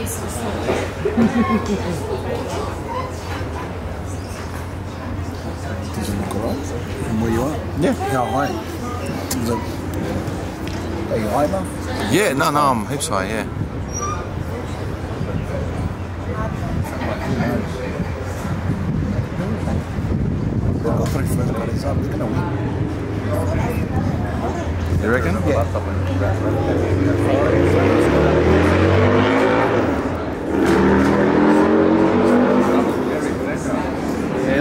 Does it look alright from where you are? Yeah. Yeah, right. Is it, are you high? Yeah, no, no, I'm hips high, yeah. Got three first credits up. He's going to win. You reckon? Yeah.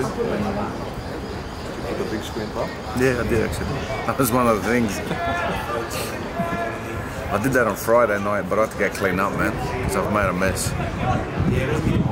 do. A big screen pop? Yeah, I did actually. That was one of the things. I did that on Friday night, but I had to get cleaned up, man, because I've made a mess. Yeah,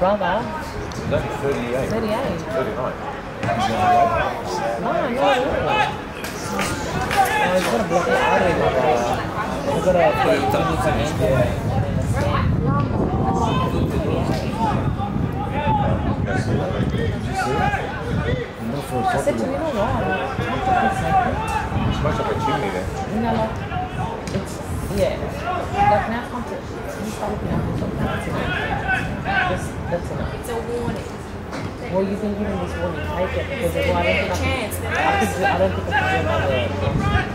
brother. Well, you've been this woman type it because well, I don't think I can. I don't think I can do another um, time.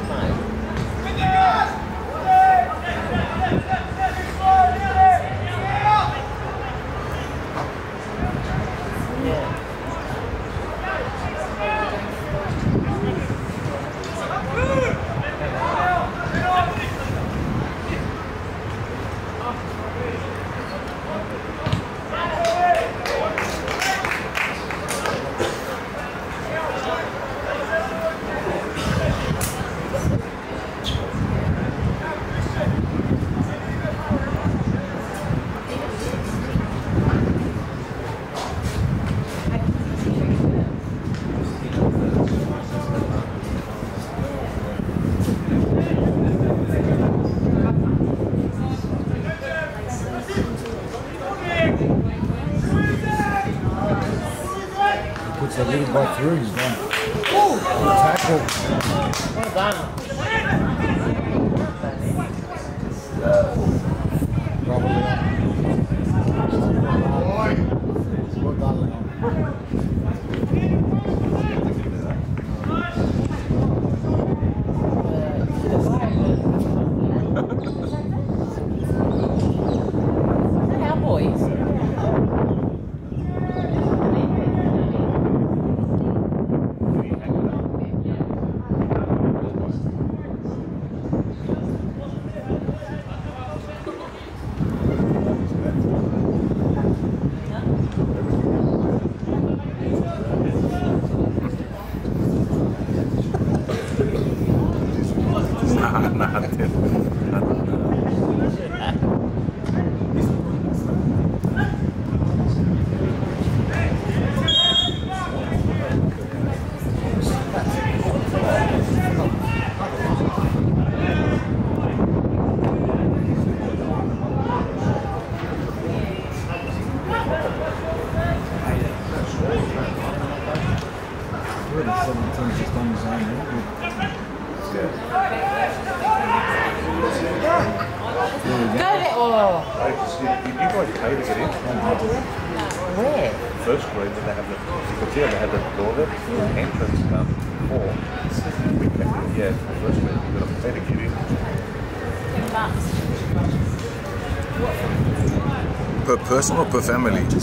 Per person or per family? Oh, did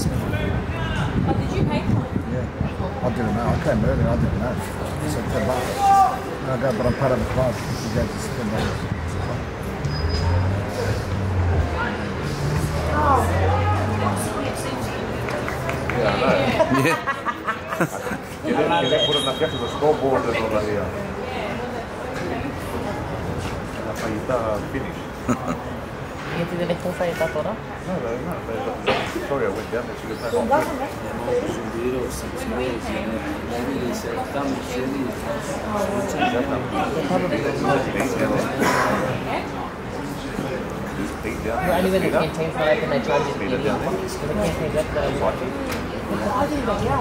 you pay for it? Yeah. I didn't know. I came early. I didn't know. So ten bucks. I go, but I'm part of the club. You go to ten dollars. Yeah, I know. Yeah. You didn't, you didn't put enough, you have to the scoreboard and all that here. And that's how you start finish. Tu tienes que sair da toda? No, no, no, but Victoria went down there, she goes, no, I'm good. Eight down The only way the there. canteens not open, they charge you Peter down there. Because the canteens open, they're Watching.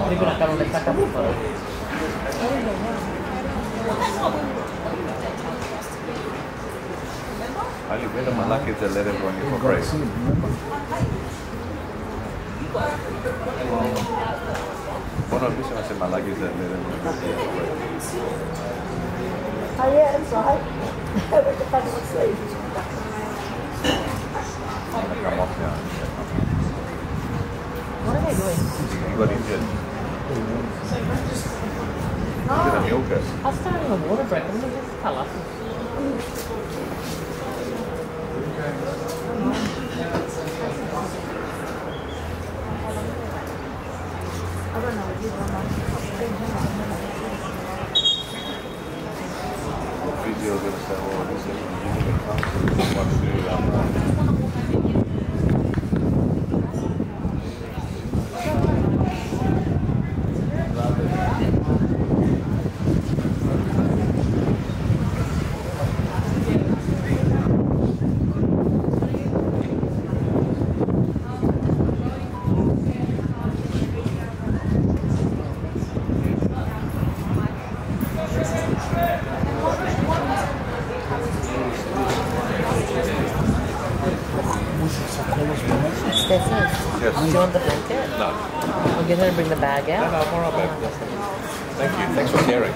Maybe not donde sacan por favor. Only went to Malaki to let everyone in for Got to praise. See it, remember? One of them said Malaki to let everyone in for praise. Oh yeah, that's right. With the sleep. I'm off now. What are they doing? You got injured. You did a meal curse. I was starting a water break. I'm going to just tell us. Physio gonna say, oh, this is you need to come. What to do that? Stephanie, Yes. do you want the blanket? No. I'll get her to bring the bag No, out. no, I'm alright, babe. Thank you. Thanks for caring.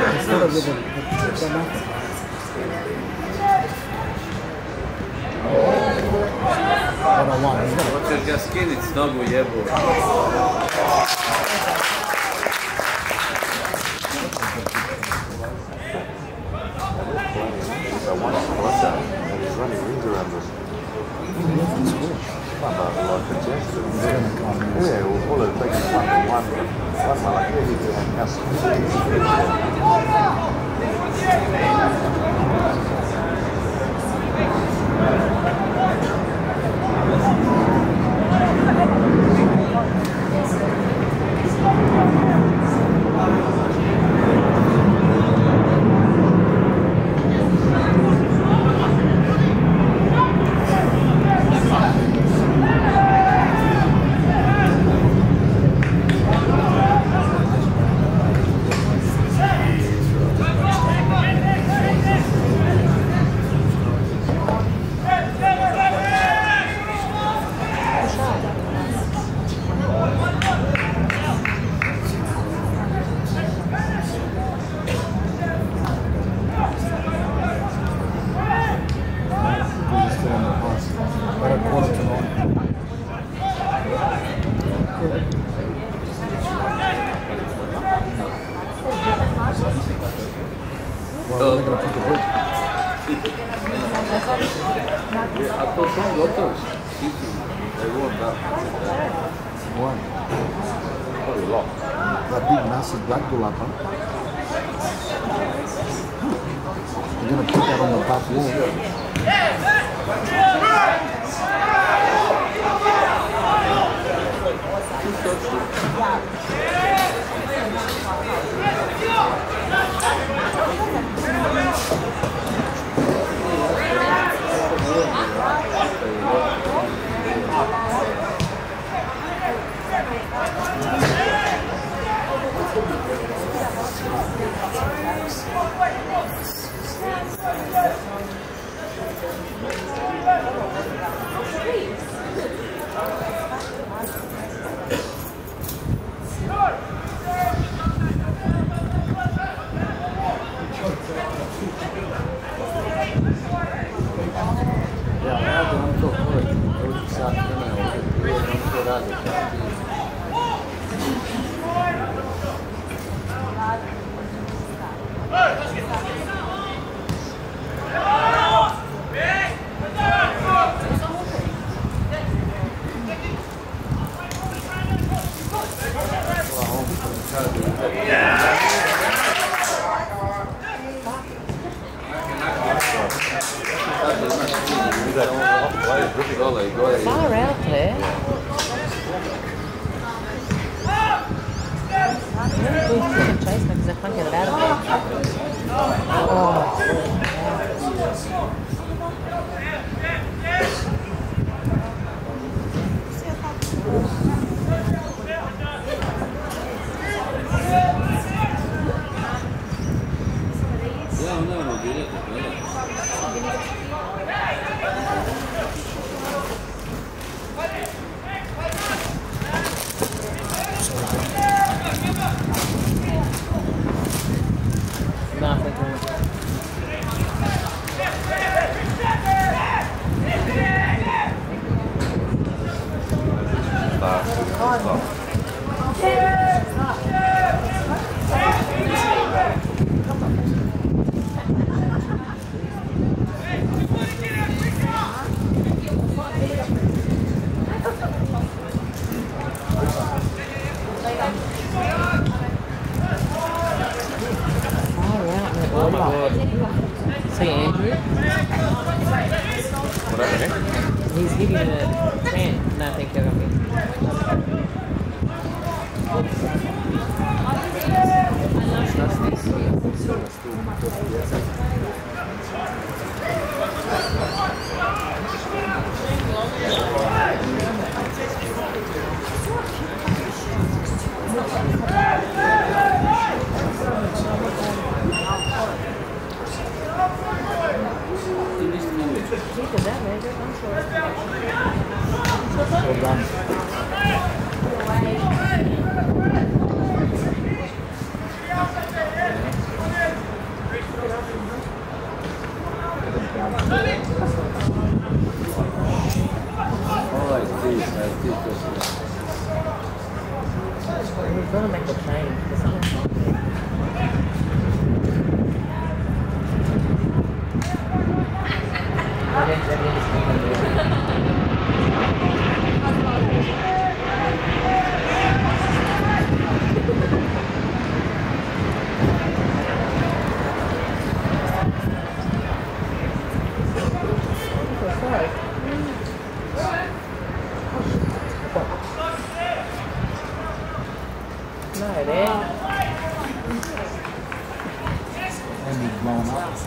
instead of ribbon, the matter. What I want. Hoćeš ga skinit s nogu jebu. I want to watch that. He's running rings around us summer like a Jesuit. Yeah, well, all it one. is one, one, one like.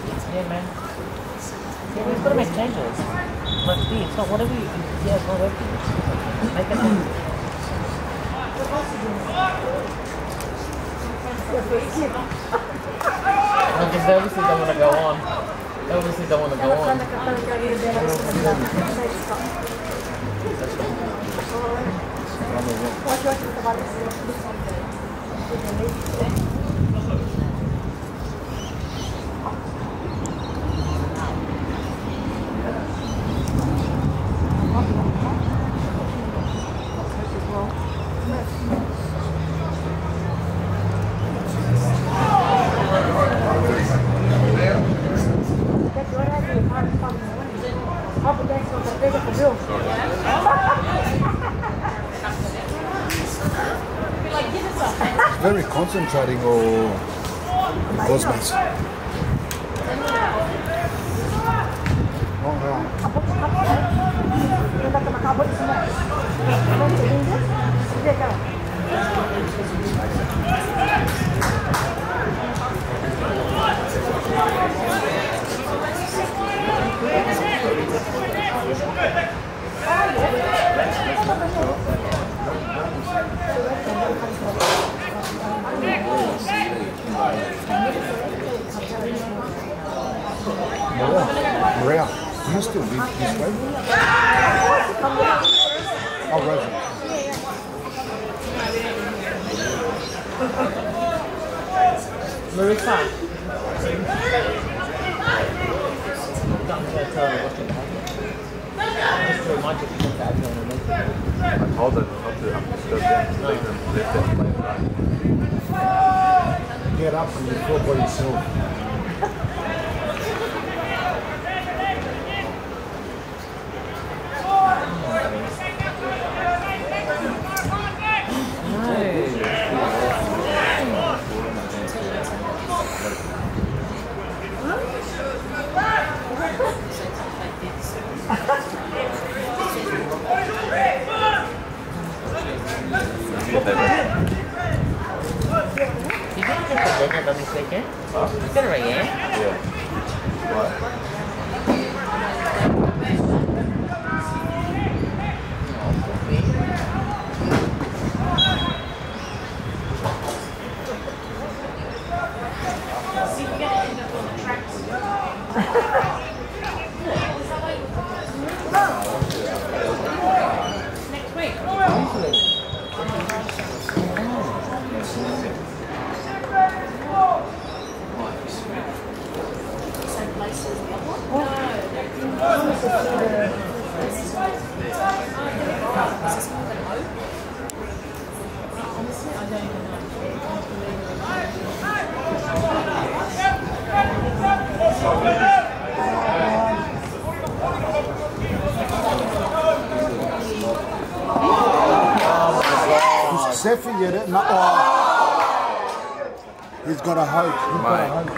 Yeah, man. Yeah, we've got to make changes. Must be. It's not what are we? Yeah, it's not working. Make it Because they obviously don't want to go on. They obviously don't want to go on. That's right. concentrating or it was, mate. heart. Mine.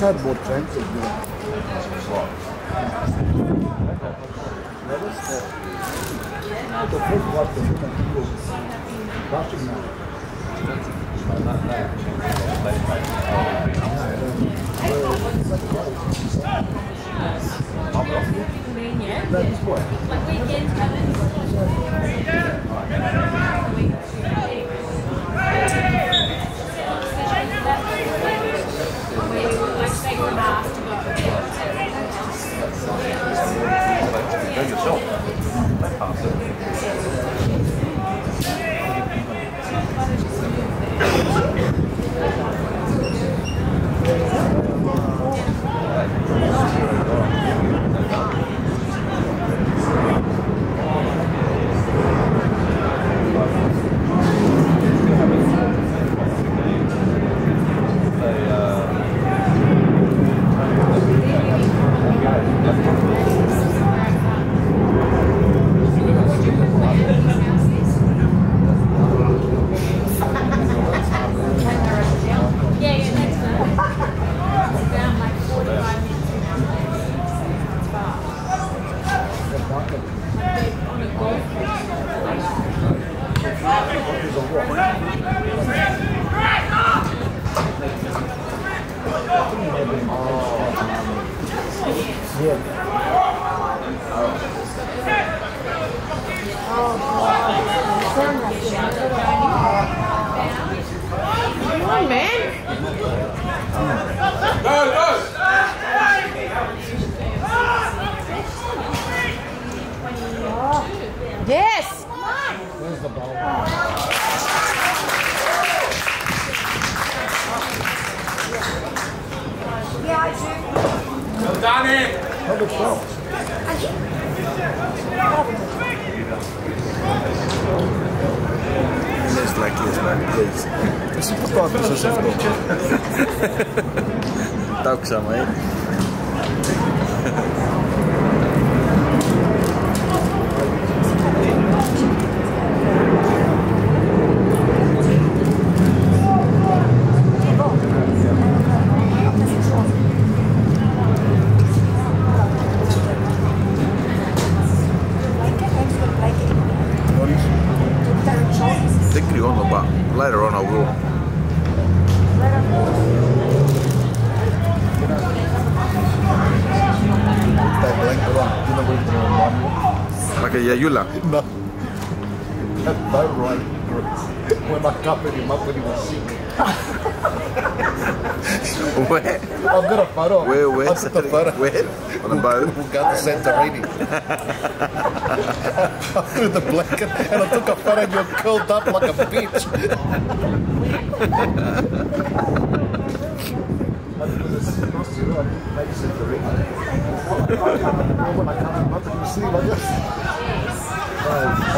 Who's had more Sayula. No. That's not right, When my company, my company was sick. where? I've got a photo. Where, where? What's the photo? Where? On a boat? We got to Santorini. I threw the blanket and I took a photo and you're curled up like a bitch.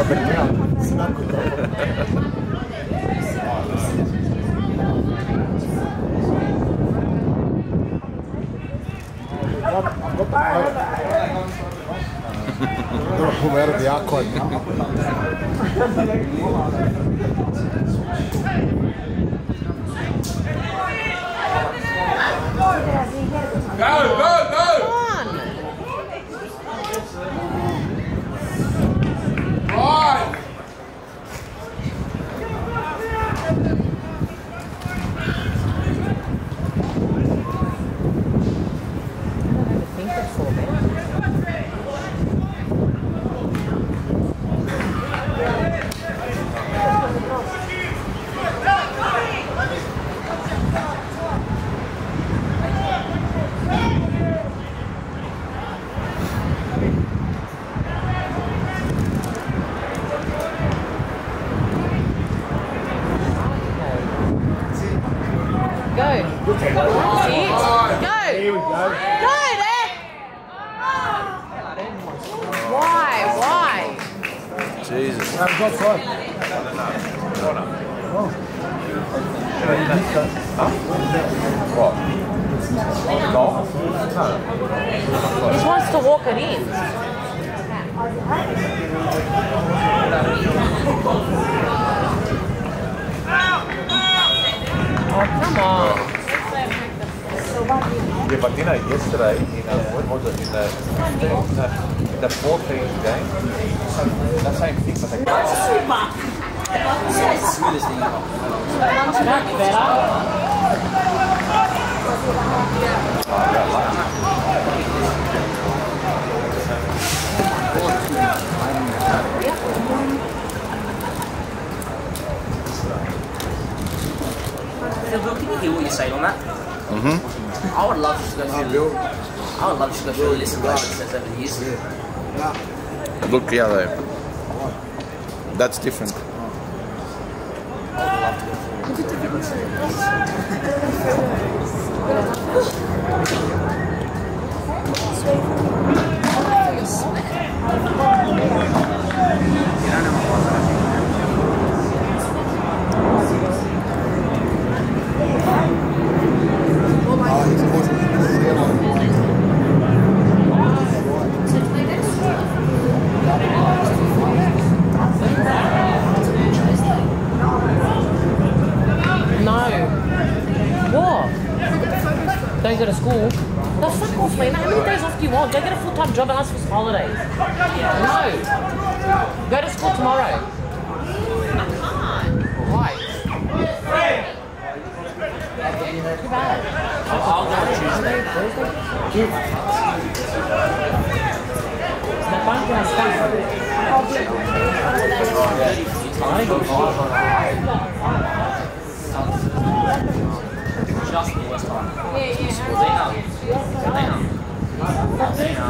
When I come up and you see like yeah. That's different. No. What? Don't go to school. The fuck off, man. How many days off do you want? Go get a full-time job and ask for holidays. No. Go to school tomorrow. Why? Too bad. I'll, I'll go on Tuesday. The bank can stay for it. Just the West Ham. Yeah, yeah. Zena. Zena.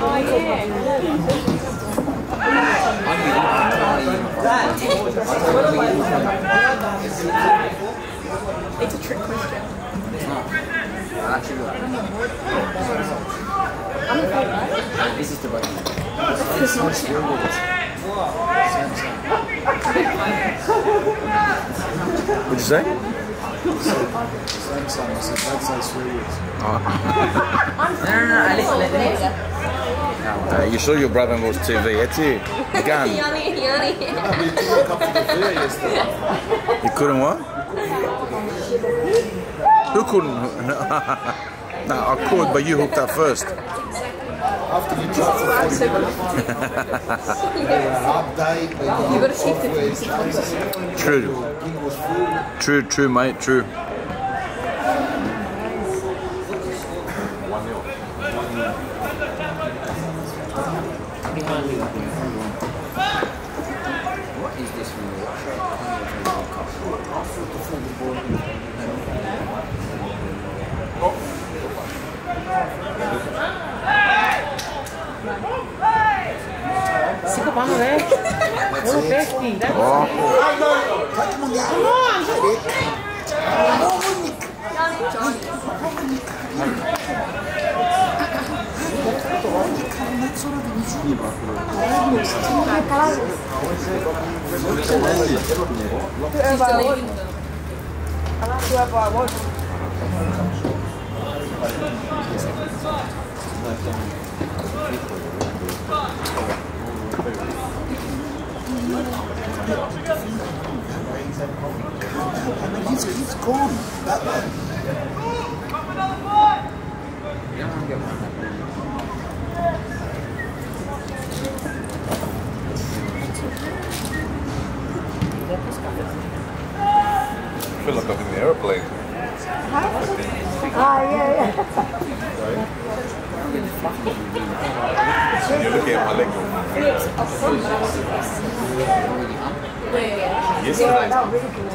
Oh, yeah. It's a trick question. This is the right What'd you say? Same song. I said, Dad says three years. No, no, no, Alice, let me. Uh, you saw your brother-in-law's TV. That's it. Gun. Yanni, Yanni. We didn't to the fair yesterday. You couldn't what? Who couldn't? no, I could, but you hooked up first. After you dropped for 40 minutes. They were an update. They You gotta check the where it's changing. True. Gig was full. True, true, mate. True. Mama there. Little bestie. That's oh. Come on. Whoever I want. I like whoever I want. Thank you. He's, he's gone. That way. I feel like I'm in the airplane. Ah, yeah, yeah. You're looking at my leg. Yesterday,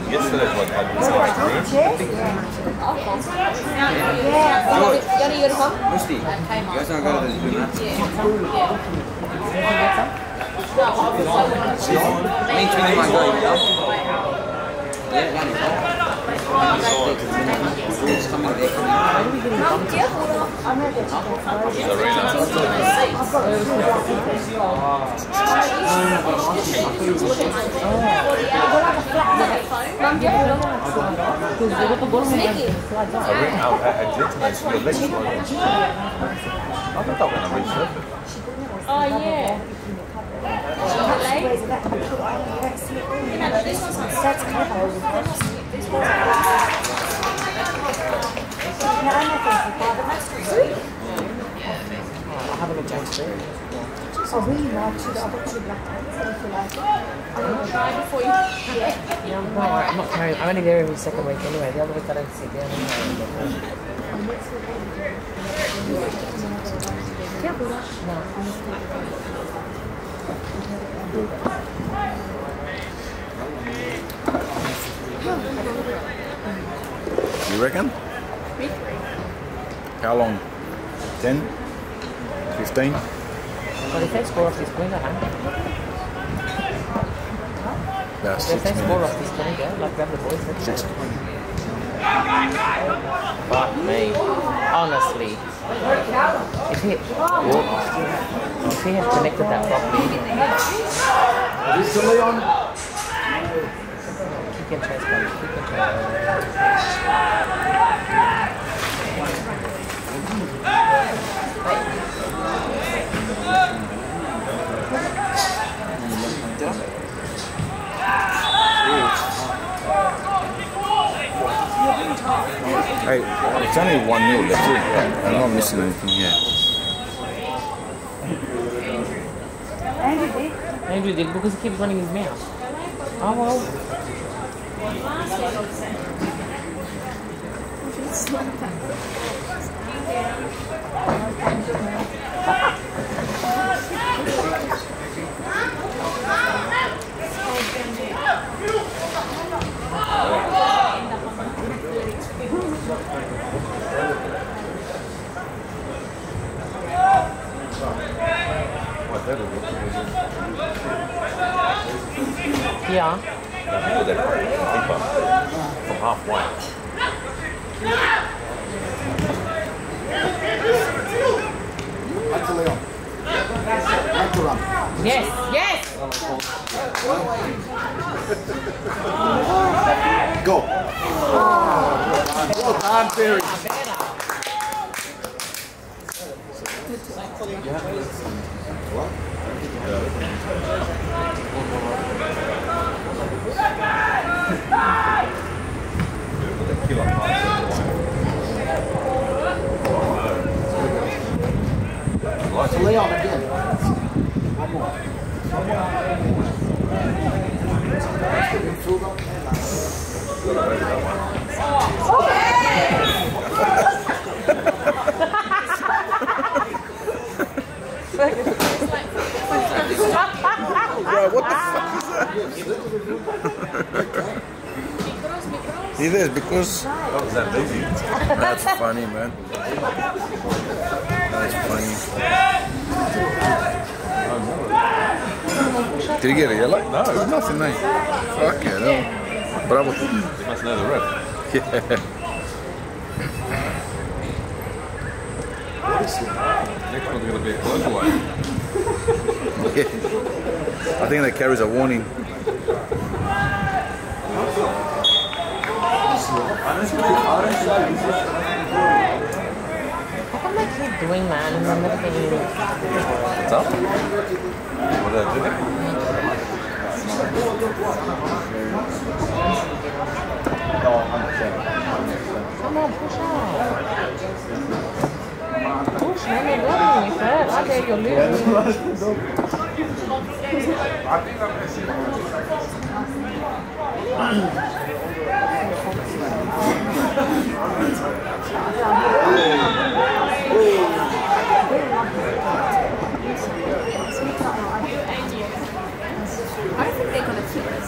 yesterday's one had this like room. Yanni, you gonna come? Musti, you guys want to go to the zoo, man? Me and Twinny might go, you know? I ran out at, at gentleman's your legs were I thought that when I resurfaced. Oh, yeah. I Oh, really? No, I've got two black ones, if you like it. Yeah, I'm not, I'm not carrying. I'm only there every second week anyway. The other week I don't sit down anyway. You reckon? How long? 10? 15? But if they score off this huh? About If six they score off this like grab the boys. Fuck me. Honestly. If he, if he had connected that properly, Mr. Leon. kick and chase, buddy. Kick and chase. Hey, it's only 1 nil left. Yeah. I'm not missing anything here. Andrew did because he keeps running his mouth. Oh well. Yeah. People that keeper from halfway. Back to Leon. Back to run. Yes. Yes. Go. Well done, Terry. Killer Bro, what the fuck? It is because That that's funny, man. That's funny. Did he get a yellow? No, There's nothing, mate. Fuck yeah, no. Bravo. You must know the ref. Yeah. Next one's going to be a close one. yeah. I think that carries a warning. How come they keep doing that and then never getting What's up? What did I do? Come on, push out. Push, man, they're building me first. I dare you lose. I think they're gonna keep us.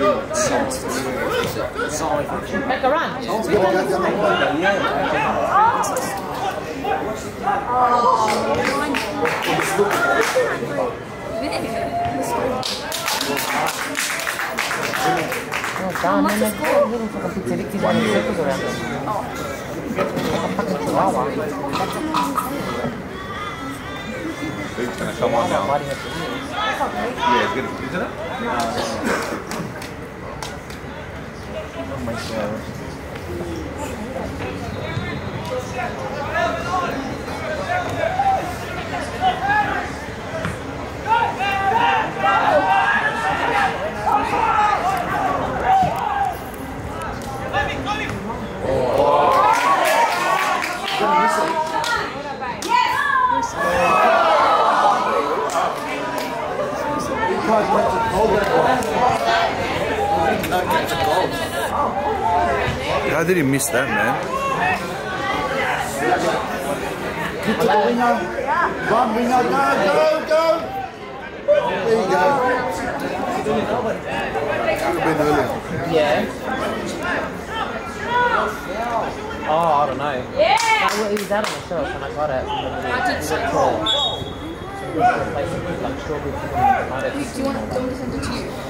Make a run. Like, little fucking pizzeritti running circles around them. Fucking chihuahua. It's gonna come on now. Biting at the ears. Yeah, it's good, isn't it? Oh my god. How did he miss that, man? Know, go, go, go! There you go. Could have been earlier. Yeah. Oh, I don't know. Yeah. It was out the shelf and I got it. I did Do you want, to send it to you?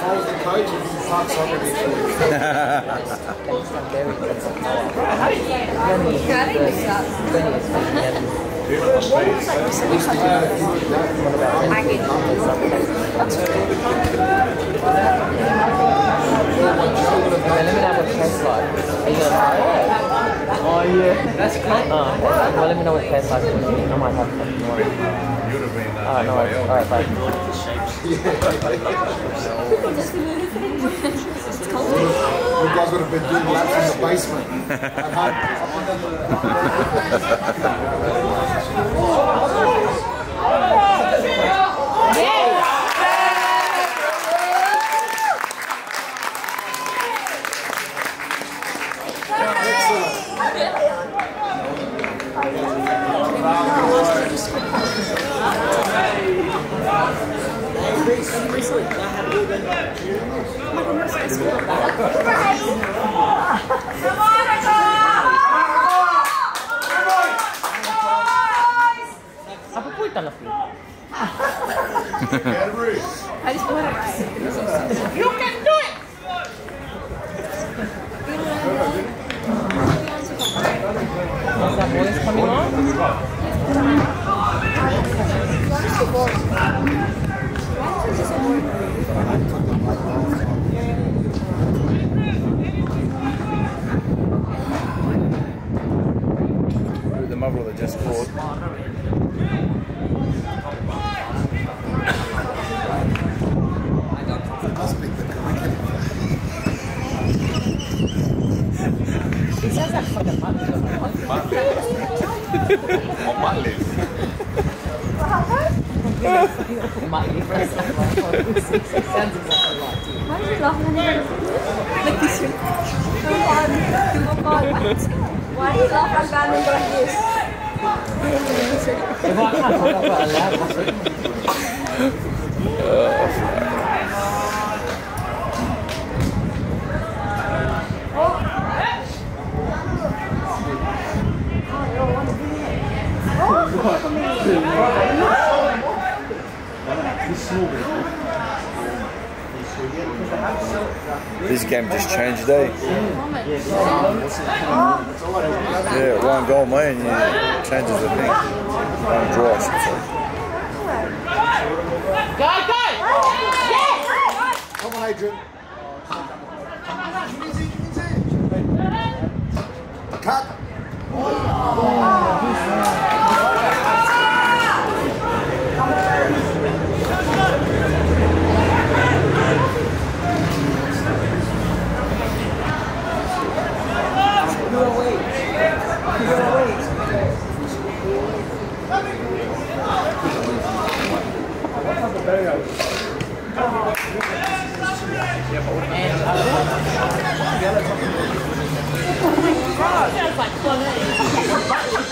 might come get some cold instead. Assuming, but yeah, I don't know. I didn't get I got one. Very good. Oh my god. Oh, nothing wrong with this. A couple of malakias. Uh, Follow the coach and fucks on it? Oh yeah. That's cool. Okay. Well, let me know what tastes like. I might have some more. Alright, no worries. Alright, bye. You guys would have been doing laps in the basement. Apa po ito na I just want to You can do it! Is that voice coming on? The mother that just scored. Must be the curriculum. It sounds like fucking money. On my list. Money. It sounds exactly like you. Why did you laugh when I like this? Oh God! Oh God! Why do you laugh at me like this? If I can't talk about a lab, what's it? This this game just changed, eh? Yeah, one goal, man, yeah, changes the thing. One draw, I should say. Go, go! Come on, Adrian. Cut. Yeah,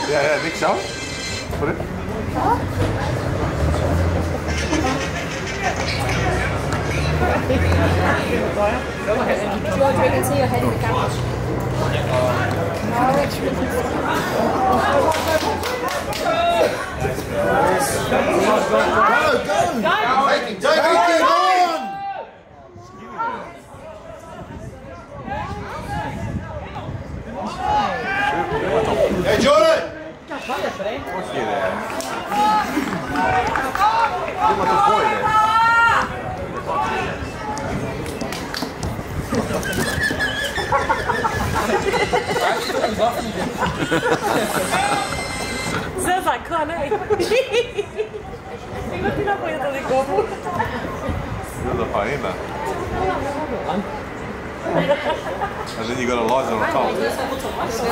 yeah, Nick Shaw. Put it. Do you want to drink and see your head in the camera? Go, go. Take it, take it on. Hey, Jordan. What's you there? You want to boy there? Sounds like fun, eh? Imagina apanhando de como. You're the hyena. And then you got Eliza on top.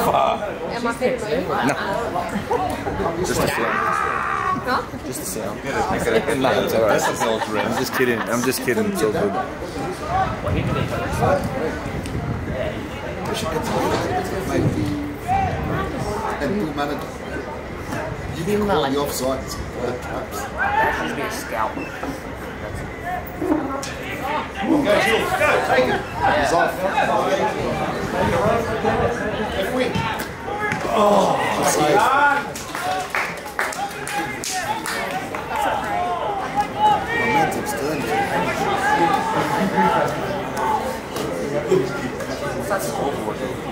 Fuck. Am I fit to Just the sound. Just the sound. Yeah, make it a No, it's alright. That's the Bell's I'm just kidding. I'm just kidding. It's all good. And good manager. You can call the offsides. Traps. That should be a scalp. Go, Jules, go, take it. He's off. Left wing. Oh. Momentum's turning. That's scoreboard.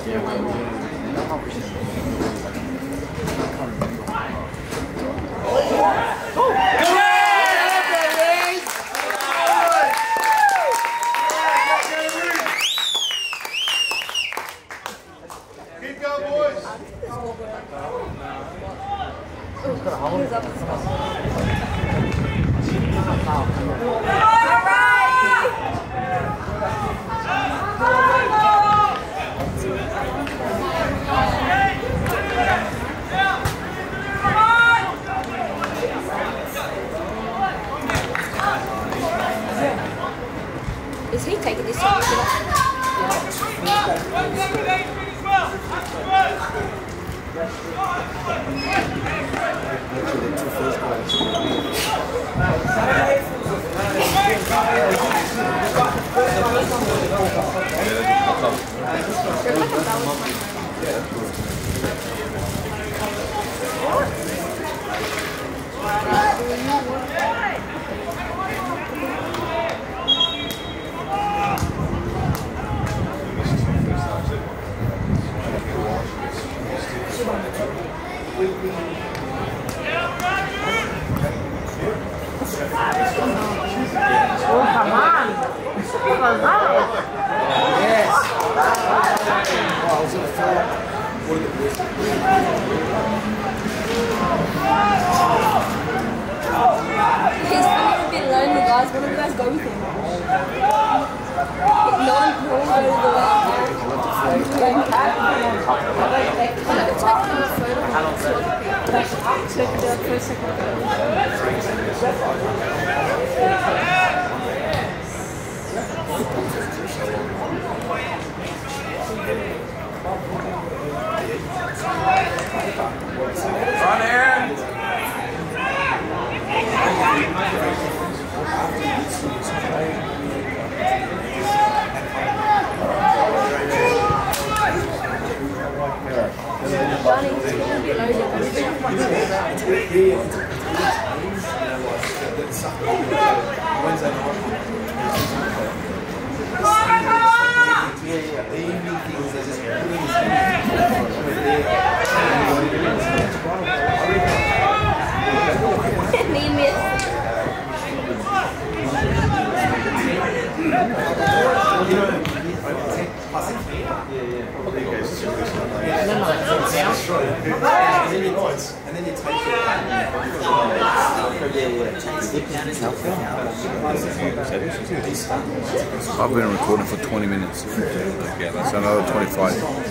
っていう感じで長くしてる。Johnny, it's gonna be loaded. Need me. I've been recording for 20 minutes. Yeah, that's another 25.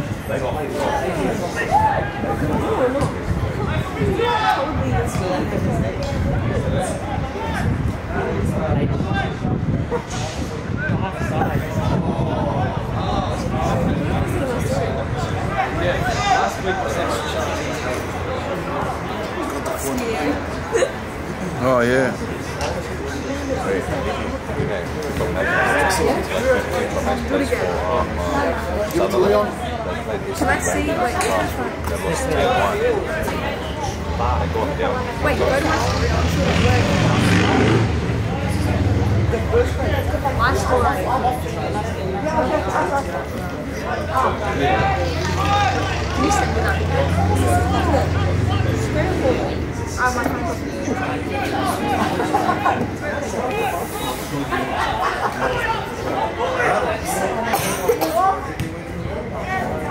sure it works. My story. Can you send me that? Oh, my phone. Unlucky. Unlucky. Yep. Nearly had it.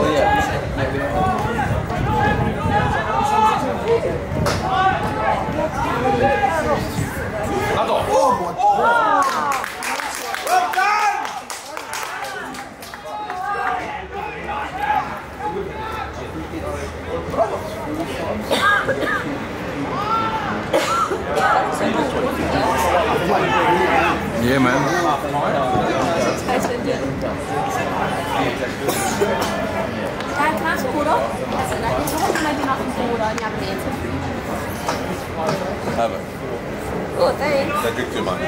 order? Yes, and I think someone haven't answered. Have it. Oh, thanks. They drink too much.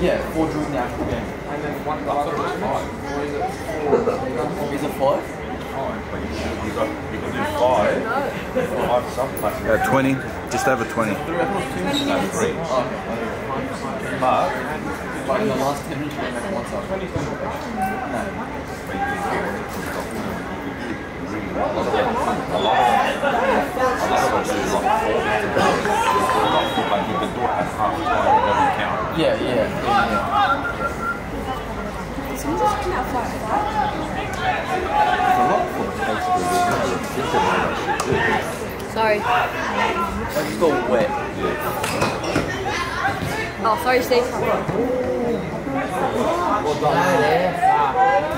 Yeah, four during the actual game. And then one after the match. Or is it four? Is it five? You got you can do five. Five some places. Uh, 20. Just over 20. No, three. But Like in the last 10 minutes, we make one sub. Like you can do it at half time, it doesn't count. Yeah, yeah, yeah, yeah. Someone just came out five, five. Sorry. I just got wet. Oh, sorry, Steve. Yeah. David,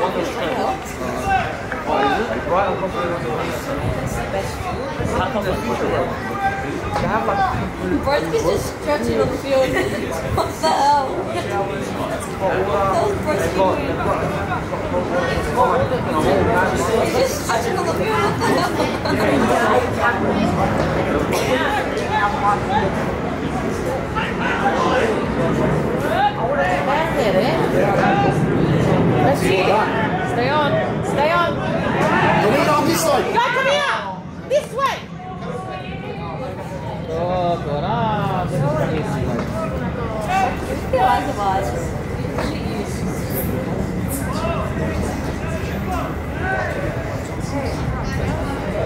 want to Right on top of the Brad's just stretching on the field. what the hell? Those Brad's He's just stretching on the field. What the hell? That's it, eh? Let's see. Stay on. Stay on. Come in on this side. Go, come here. This way. Oh, God. Ah, this is crazy. Feel like a vibes.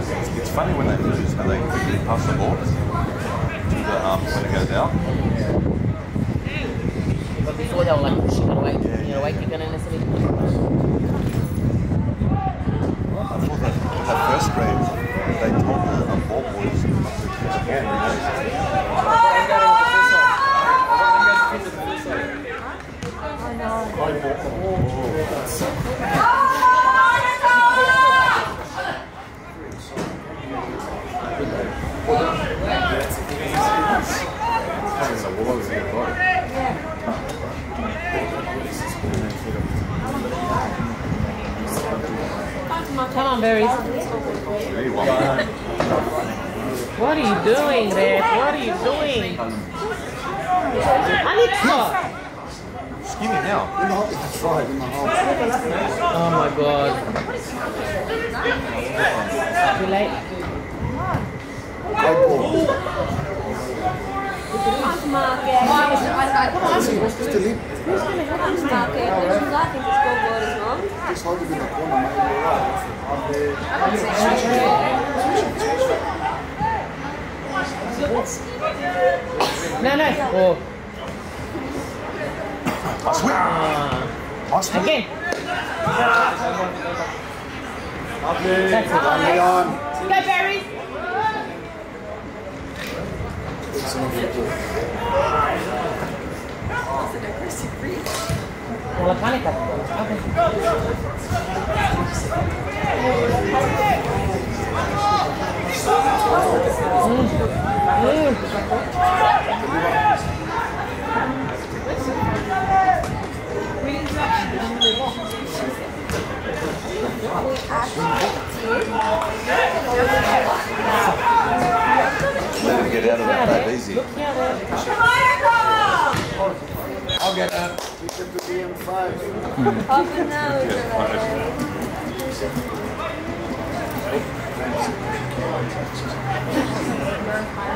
It's funny when they lose how they quickly pass the ball. To the um, when it goes out. But before they were like pushing it away, kicking it away, kicking it and everything. I thought that in that first grade, they told the um, ball boys not to kick the ball. really. Come on, berries. There you want. What are you doing, Red? What are you doing? Alexa! Skinny now. In the hole. That's right, in the hole. Oh my god. Too late. Go ball. Still in. Just hold it in the corner, mate. You're right. No, no. Oh. I swear. Ah. I swear. Again. That's it. Come on. Go, berries. Mm. Mm. Let me get out of that that easy. Look here, Red. I'll get that. We can do the M5.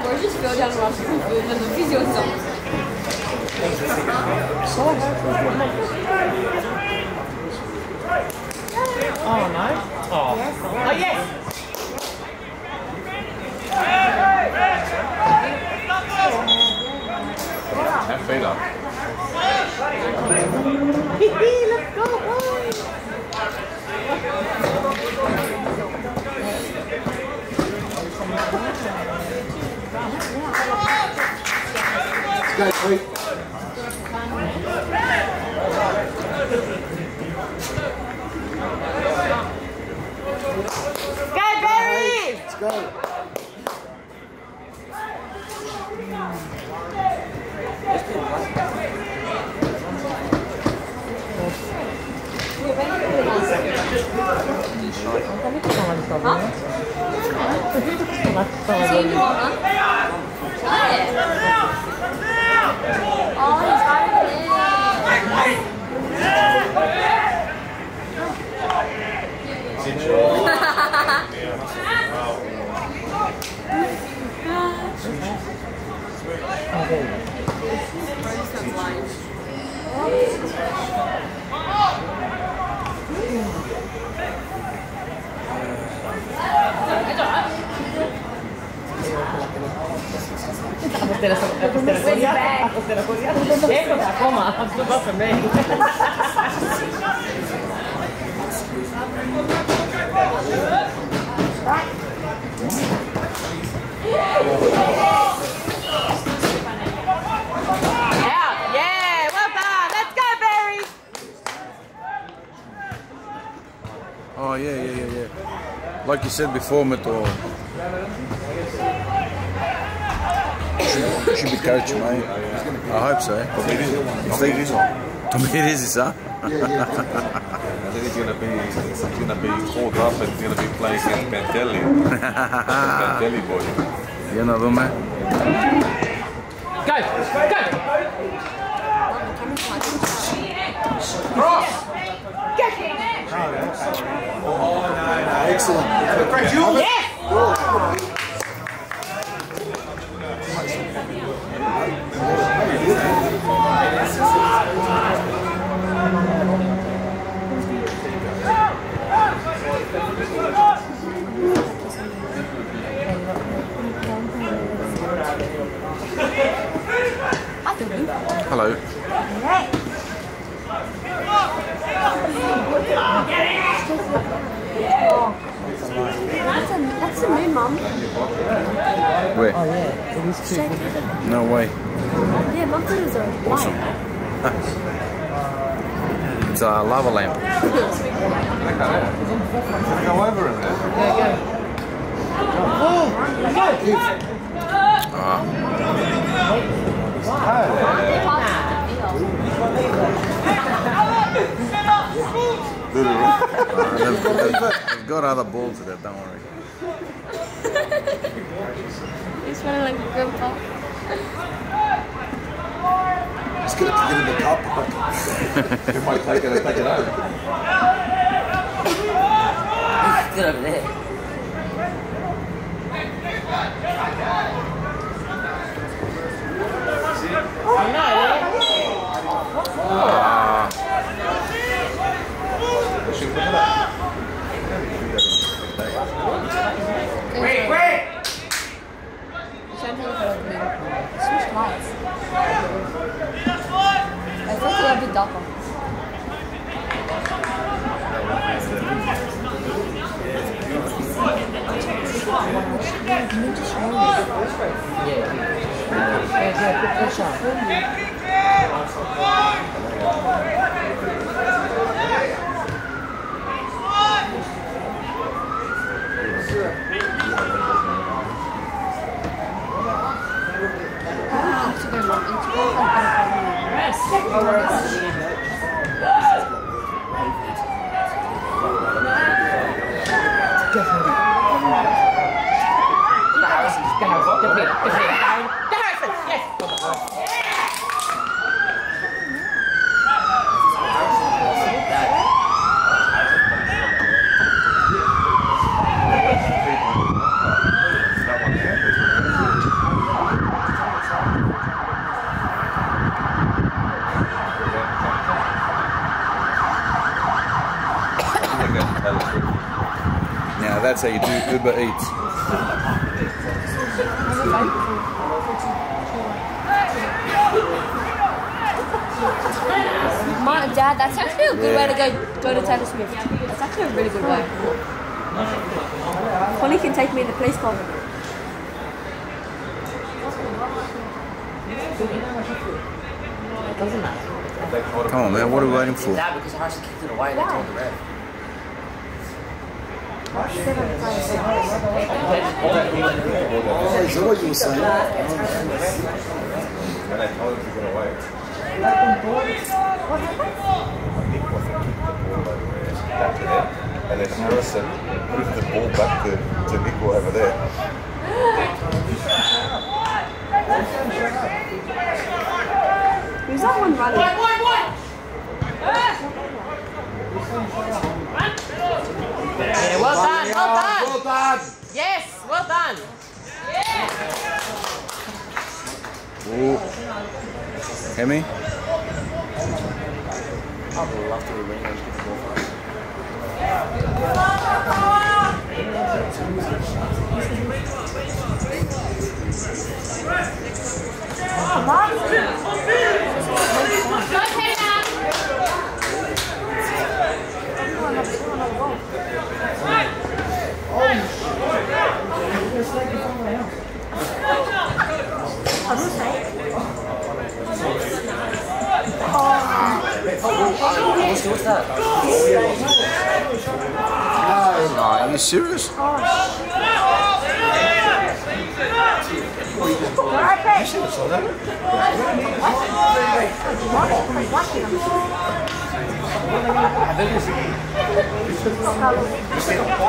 Or just go down Ross and the physio zone. Oh, no. Oh. Oh, yes. Have feet up. Let's go, boys. Go, Pete. Go, berries. Let's go. Tá muito falando de salada, né? Tá muito acostumado com salada ali. Ah, é? Olha, Thank you. La postera. Yeah. Let's go, Barry. Oh yeah, yeah, yeah, yeah. Like you said before, Meto. Should, should be coaching, mate. I hope so. If they- Tomirizis, huh? I think he's gonna be he's gonna be called up and he's gonna be playing against Bentelli. Bentelli boy. You know, man. Go, go. Cross. Get it. Excellent. Yes. Hello. That's a, that's a moon, Mum. Where? Oh yeah, it is true. No way. Yeah, Mum thought it was a light. It's a lava lamp. Go over in there. Ah, they've, they've- they've got other balls there, don't worry. He's running like a grandpa. Just get it to get in the cup. He might take it and take it home. Get over there. Ah, Wait, wait! Trying to look at the moon. Switch lights. I thought it would be darker. Yeah, yeah, put push Harrison, yes. now that's how you do Uber Eats. My dad, that's actually a good way to go go to Taylor Swift. That's actually a really good way. Polly can take me in the police car. It doesn't matter. Come on, man. What are we waiting for? That because Harrison kicked it away and ref. Is that what you were saying? And I told him to get away. Nick was kicked the ball over there, back to them, and then Harrison pushed the ball back to, to Nico over there. Who's that one running? Yeah, well done, well done. Well done. Yes, well done. Ooh. Hemi? I'd love to be winning those good four fights. What's, that? Nah, are you serious?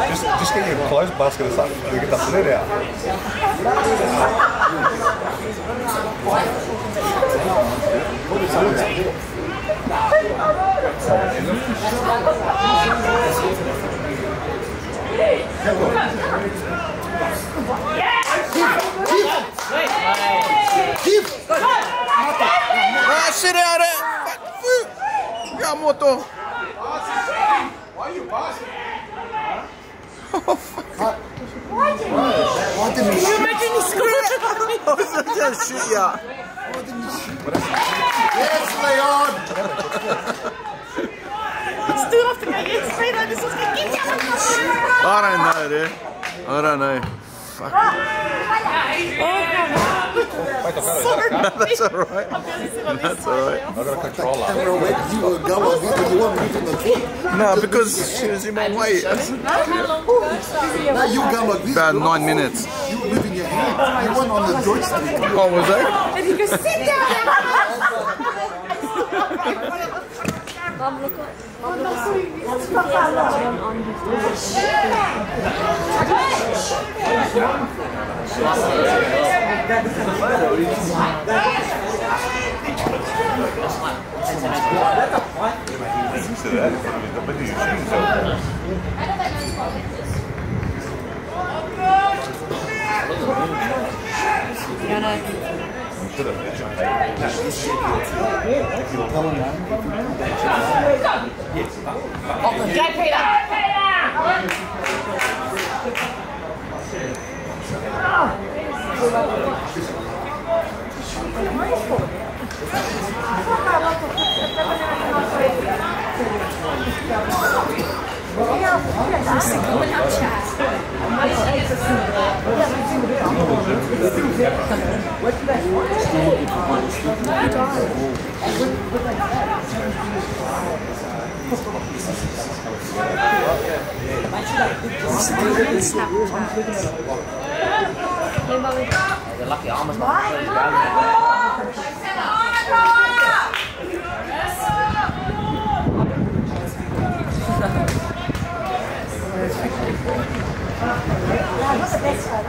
Just, just get your clothes basket or something to get the fluid out. Ah, sit down there! Fuck, Yeah, moto. Why didn't he shoot? Just shoot ya. Yes, Leon! Stuur af te kijken, ik zei dat is ons gekeken. I don't know, dude. I don't know. Fuck. That's alright. That's alright. I've got a controller. Camera went, you were going, because you weren't moving the foot. No, because she was in my way. Now you go like this. About bro. nine minutes. You were moving your hand. You weren't on the joystick. Oh, was that? En die goes, sit down. Mom, look at. Yeah, no. Gracias. They're lucky down. What's the best one?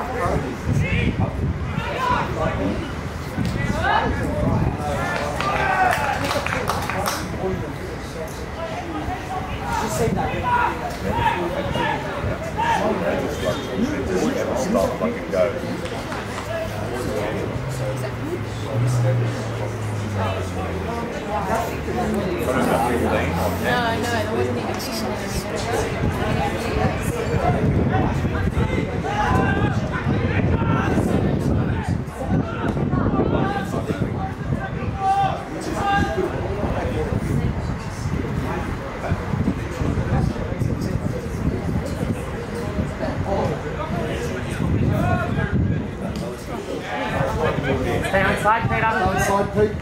Stop fucking go. Stay on side, Peter. Side, Pete.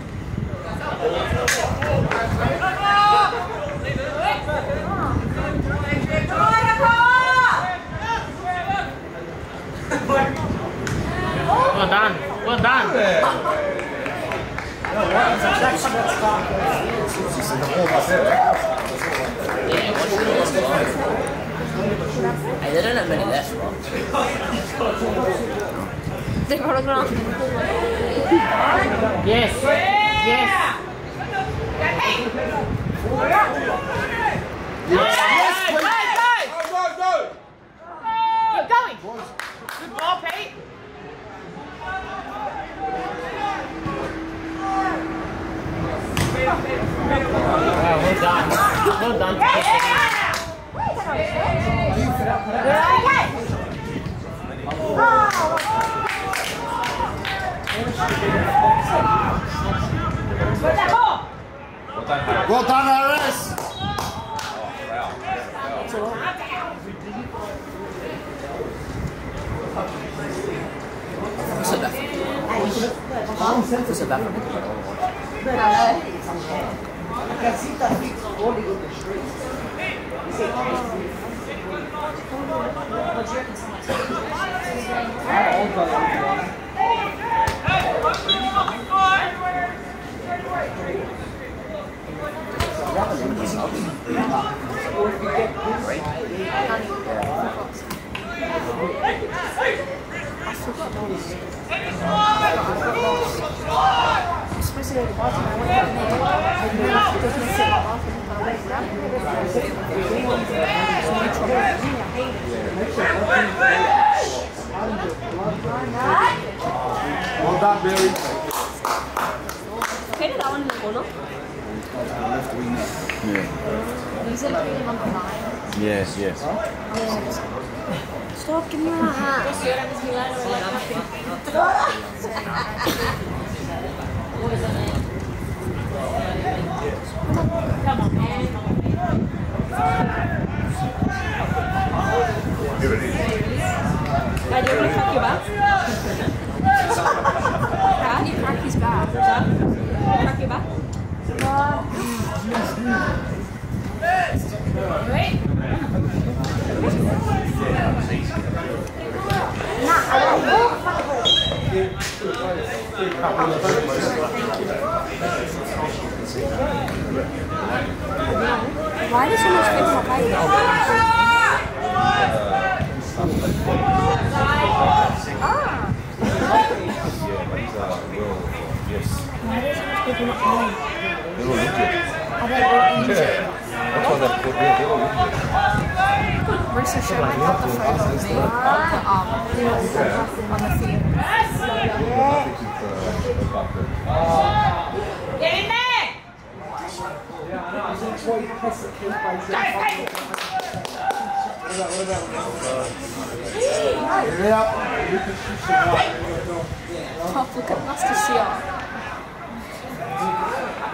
Well done. Well done. Hey, they don't have many left, right? They're on the ground. Yes. Yes. Yes, go, go, go! Keep going. Good ball, Pete. Wow, well done. Well done. Tiffany. Well done, Harris. What's that for? What's supposed to go to the bathroom. I went down there. And then I was going to sit in the bathroom. But I went down Well done, Billy. Painted that one in the corner. Yeah. You said painted number nine. Yes, yes. Stop, give me your hat. Dad, you want to crack your back? Dad, you crack his back. Dad, crack your back. Why does so much paper my bike? Marissa showed my pop the photo of me um, on the thing. Top, look at Master Seal. Top. Look at Master Seal. Huh? People pick up that.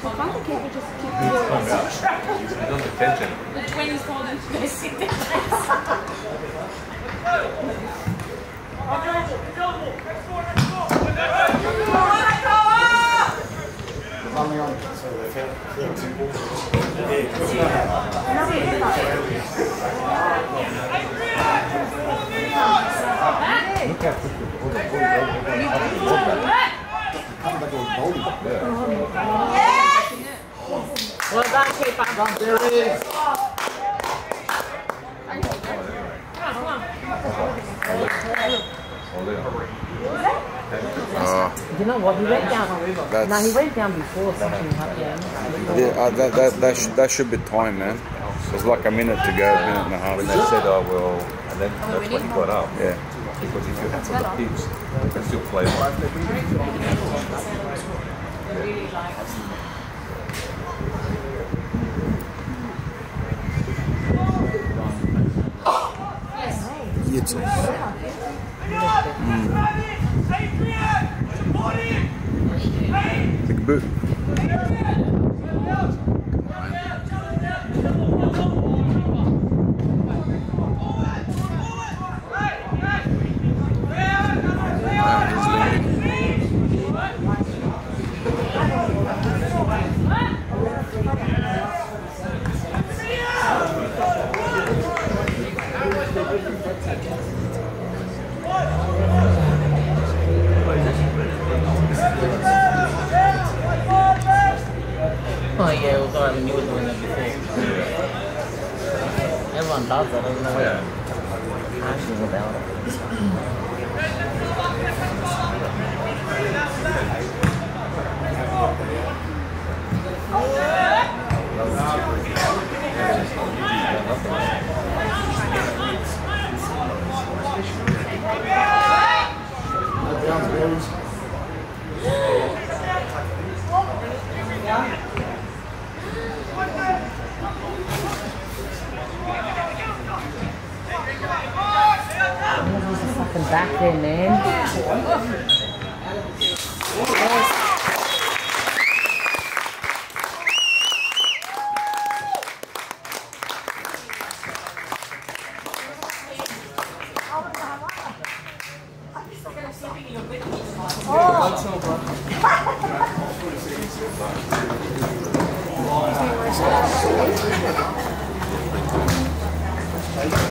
The just keep Time out. He's on detention. The twins told him to go sit down. Well done, keeper. Uh, You know what? He went down. No, he went down before something happened. yeah, uh, that, that, that, sh- that should be time, man. There's like a minute to go, a minute and a half. When they said, "Oh well," and then that's when he got up. Yeah. Because if you have mm. the pigs, they can still play one. It's Big boot. Oh yeah, it was alright when you were doing that before. Everyone does that, doesn't it? Yeah. Ashley's about it. Downs, boys. There's a fucking back there, man.